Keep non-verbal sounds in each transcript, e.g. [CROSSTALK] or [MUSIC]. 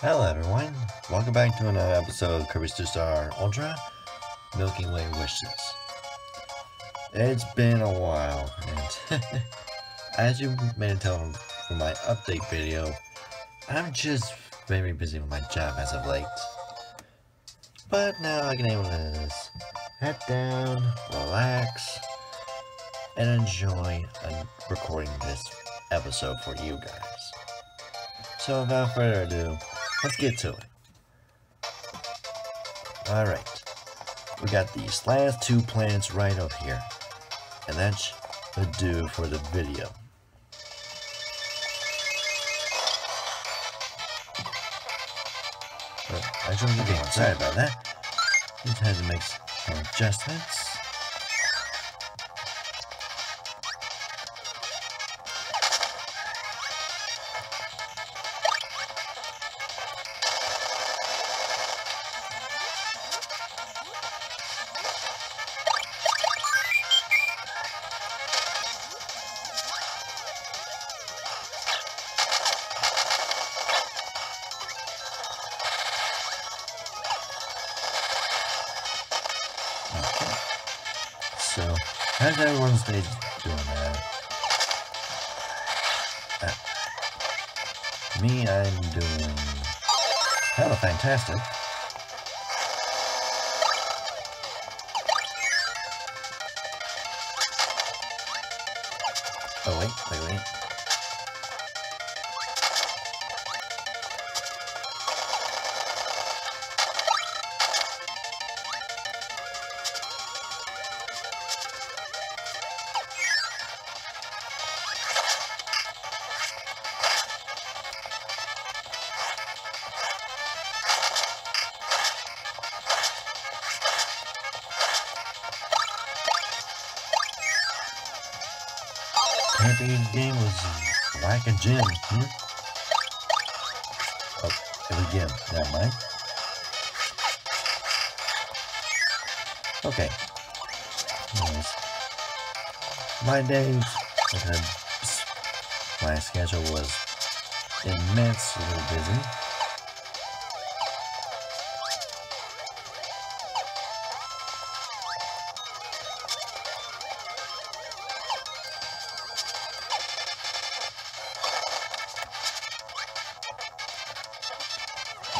Hello everyone, welcome back to another episode of Kirby Star Ultra Milky Way Wishes. It's been a while, and [LAUGHS] as you may tell from my update video, I'm just very busy with my job as of late. But now I can able to head down, relax, and enjoy recording this episode for you guys. So without further ado, let's get to it. Alright, we got these last two planets right up here. And that's the do for the video. I joined the game, sorry about that. Just had to make some adjustments. How's everyone's day doing, man? Uh, me, I'm doing hella fantastic. Oh, wait, wait, wait. Camping game was like a gym. Hmm? Oh, it was gym. Never mind. Okay. Anyways, my days, my schedule was immensely busy.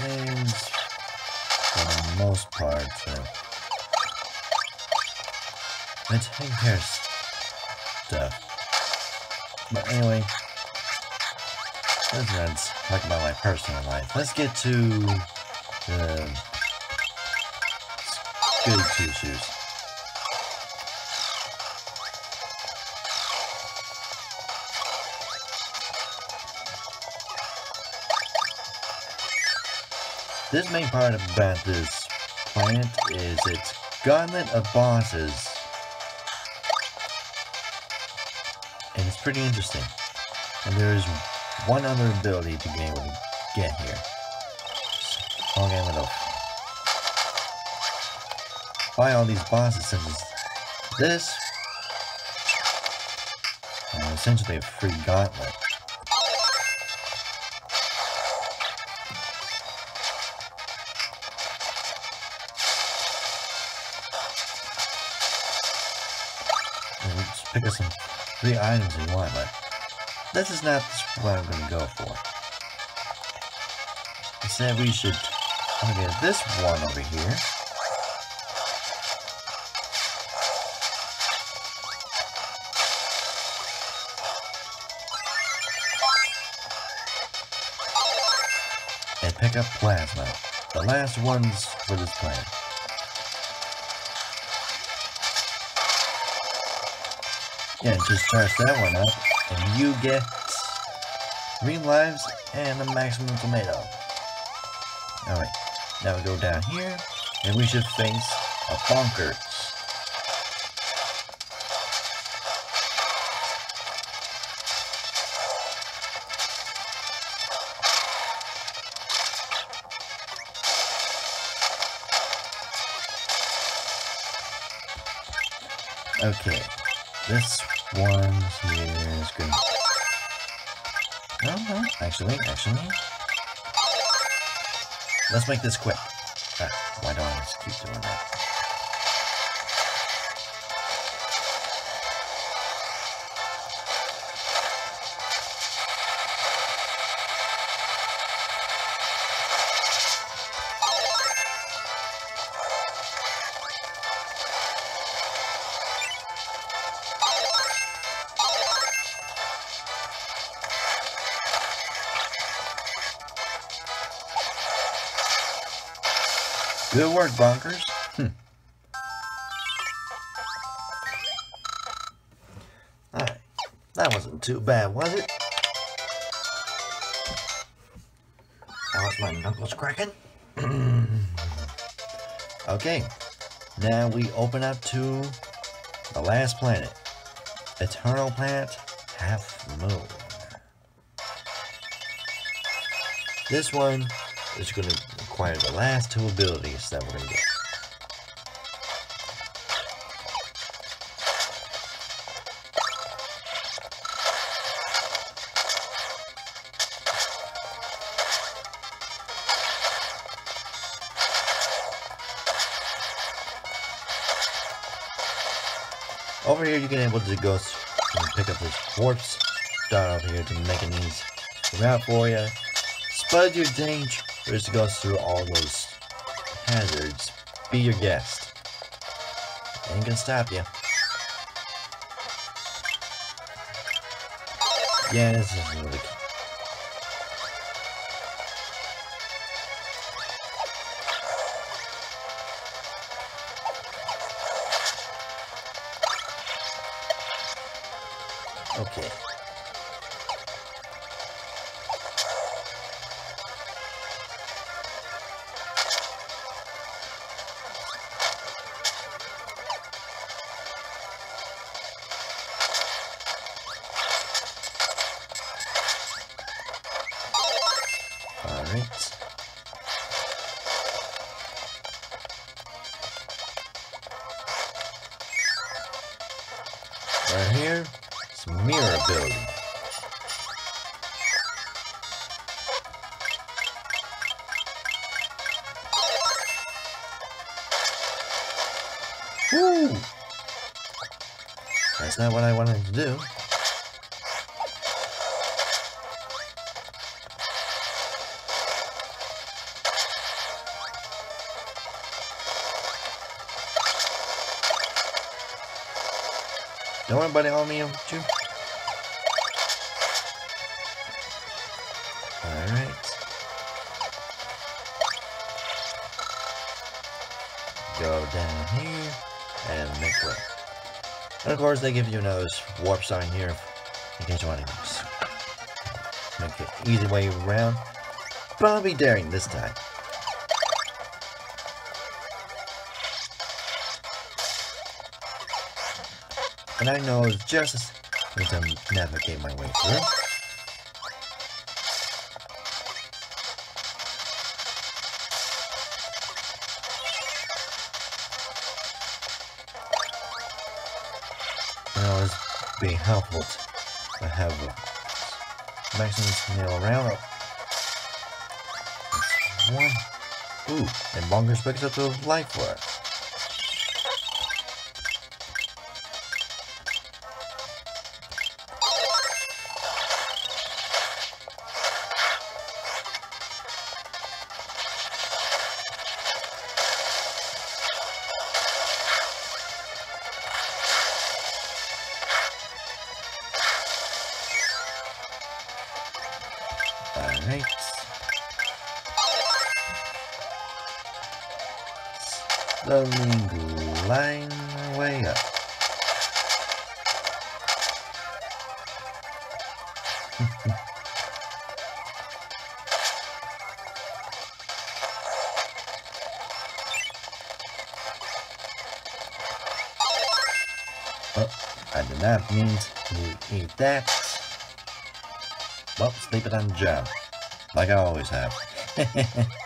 And for the most part, I care of stuff. But anyway, let's talk about my personal life. Let's get to the good two shoes. This main part about this plant is its gauntlet of bosses. And it's pretty interesting. And there's one other ability to be able to get here. Okay, I'm gonna buy all these bosses since this and essentially a free gauntlet. Pick up some three items you want, but this is not what I'm gonna go for. Instead, we should target this one over here. And pick up Plasma, the last ones for this planet. Yeah, just charge that one up, and you get three lives and a maximum tomato. Alright, now we go down here, and we should face a bonkers. Okay, this one here is good. No, no, actually, actually. Let's make this quick. Ah, why don't I just keep doing that? Good work, Bonkers. Hmm. Alright. That wasn't too bad, was it? How's my knuckles cracking? [CLEARS THROAT] okay. Now we open up to the last planet. Eternal Planet Half Moon. This one is going to require the last two abilities that we're going to get. Over here, you can able to go and pick up this warps dot over here to make an easy route for you. Spud your danger to go through all those hazards. Be your guest. Ain't gonna stop you. Yeah, this is really cool. Woo! That's not what I wanted to do. Don't anybody on me, don't you? Alright. Go down here and way. And of course they give you another warp sign here in case you want to. Make it easy way around. But I'll be daring this time. And I know just as to navigate my way through. To have a maximum nail around it. That's one. Ooh, and Bonkers picks up the life for Alright. Slowly my way up. oh, I did not mean to eat that. Well, sleep it the job. Like I always have. [LAUGHS]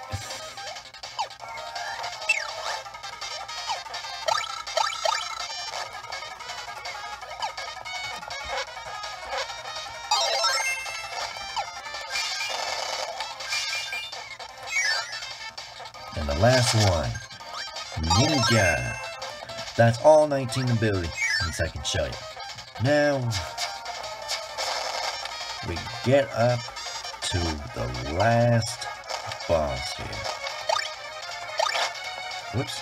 And the last one, Ninja. That's all 19 abilities I can show you. Now, we get up to the last boss here. Whoops.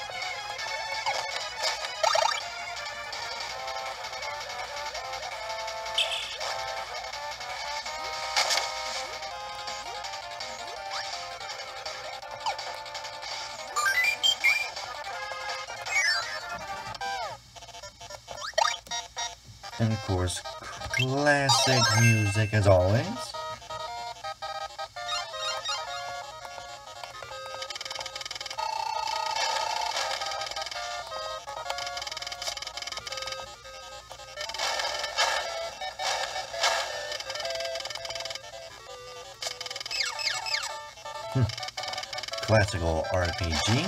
And of course, classic music as always. Classical RPG.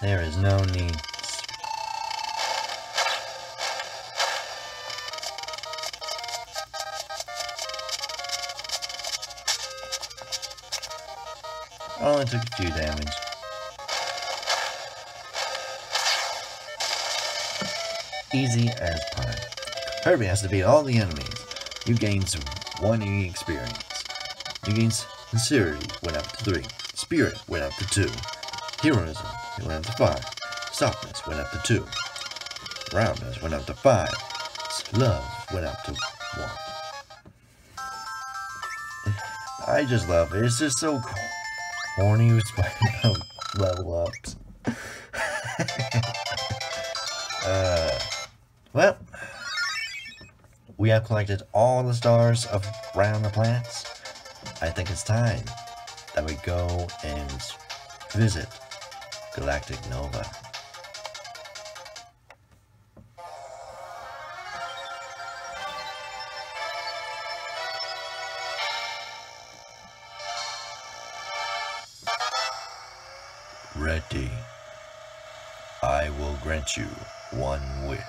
There is no need. Took a few damage. Easy as pie. Kirby has to beat all the enemies. You gain some 1 experience. You gain Sincerity went up to 3. Spirit went up to 2. Heroism went up to 5. Softness went up to 2. Roundness went up to 5. Love went up to 1. [SIGHS] I just love it. It's just so corny with level ups. [LAUGHS] uh, well, we have collected all the stars of around the planets. I think it's time that we go and visit Galactic Nova. Ready. I will grant you one wish.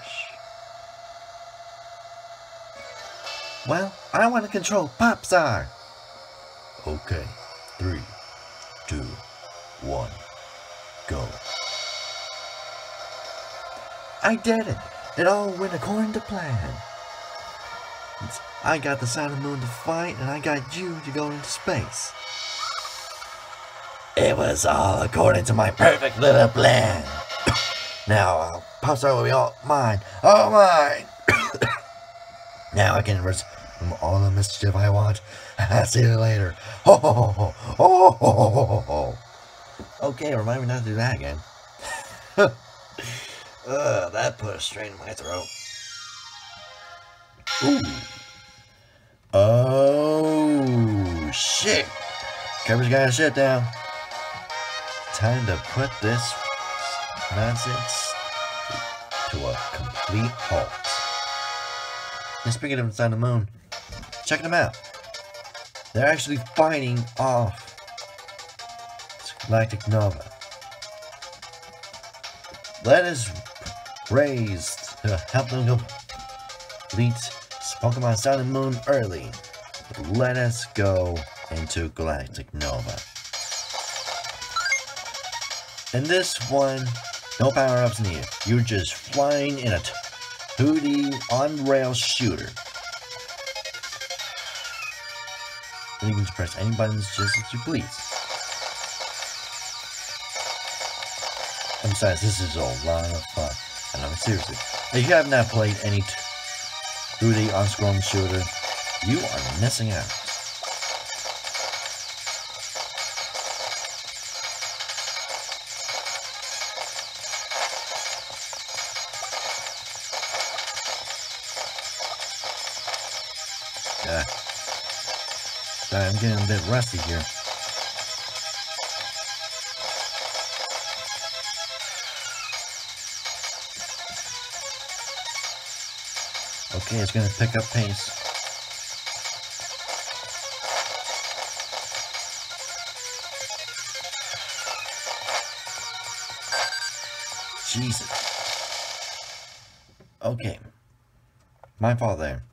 Well, I want to control Popstar. Okay, three, two, one go. I did it! It all went according to plan. I got the Sun and Moon to fight, and I got you to go into space. It was all according to my perfect little plan. [COUGHS] now I'll pass over all mine, all mine. [COUGHS] now I can resume all the mischief I want. [LAUGHS] See you later. Ho ho. Okay, remind me not to do that again. [LAUGHS] Ugh, that put a strain in my throat. Ooh. Oh, shit. Cover's got to sit down. Time to put this nonsense to a complete halt. And speaking of Inside the Moon, check them out. They're actually fighting off Galactic Nova. Let us raise to help them complete Pokemon Sun and Moon early. But let us go into Galactic Nova. In this one, no power-ups needed. You're just flying in a 2D on-rail shooter. And you can press any buttons just as you please. Besides, this is a lot of fun. And I'm seriously, if you have not played any 2D on-scrolling shooter, you are missing out. Uh, I'm getting a bit rusty here. Okay, it's going to pick up pace. Jesus. Okay. My fault there.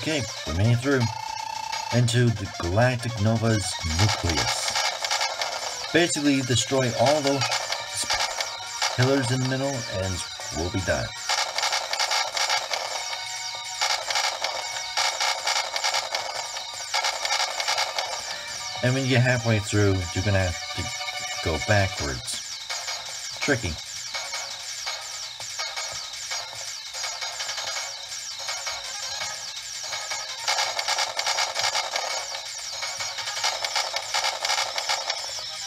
Okay, we made it through into the Galactic Nova's nucleus. Basically, destroy all those pillars in the middle and we'll be done. And when you get halfway through, you're gonna have to go backwards. Tricky.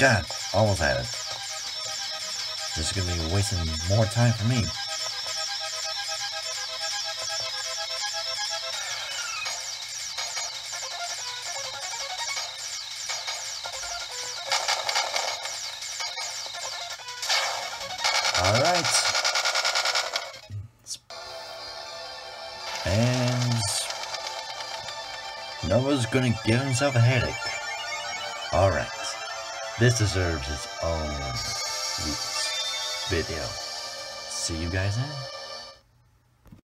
God, almost had it. This is gonna be wasting more time for me. Alright. And Nova's gonna give himself a headache. Alright. This deserves its own video. See you guys then.